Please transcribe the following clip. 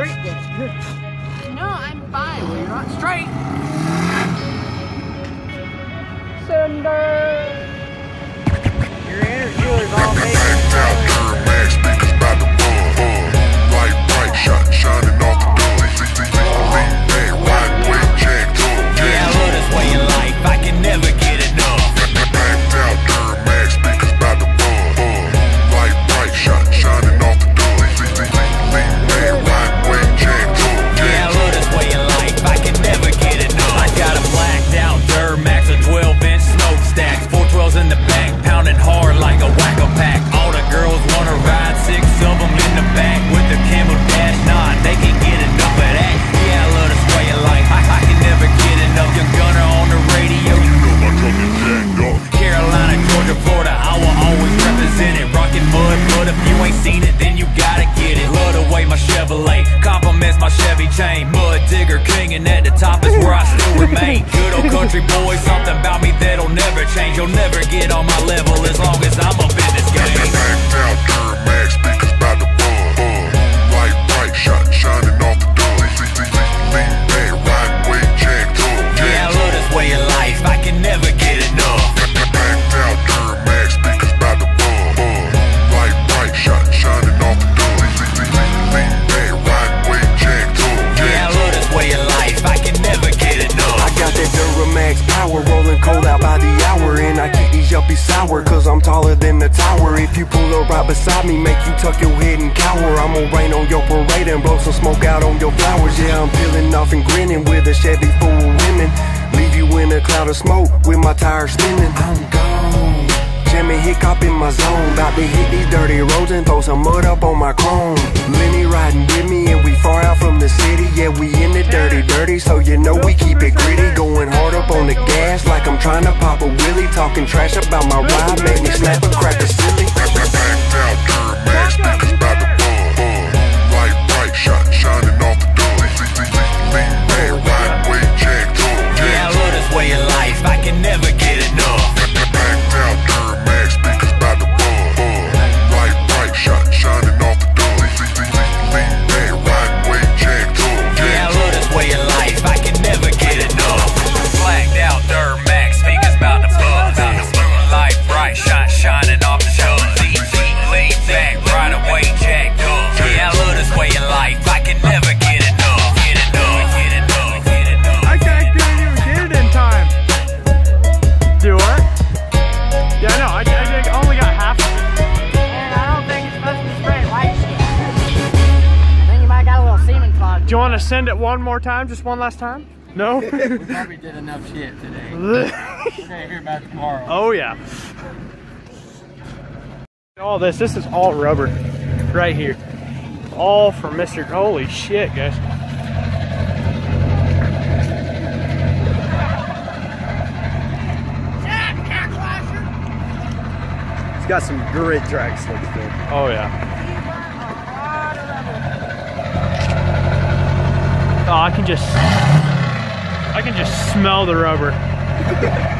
straight then. No, I'm fine. Well, you're not straight. Cinder. Your inner dealer's all made. The my Chevrolet compliments my Chevy chain. Mud digger king, and at the top is where I still remain. Good old country boy, something about me that'll never change. You'll never get on my level as long cold out by the hour And I keep these yuppies sour cause I'm taller than the tower. If you pull up right beside me, make you tuck your head and cower. I'm gonna rain on your parade and blow some smoke out on your flowers. Yeah, I'm peeling off and grinning with a Chevy full of women. Leave you in a cloud of smoke with my tires spinning I'm gone. Jamming hiccup in my zone. About to hit these dirty roads and throw some mud up on my chrome Talking trash about my ride Make me snap Do you want to send it one more time? Just one last time? No? Probably did enough shit today. We're gonna hear about tomorrow. oh, yeah. All this, this is all rubber right here. All from Mr. Holy shit, guys. It's got some great drag slicks though. Oh, yeah. Oh, I can just, I can just smell the rubber.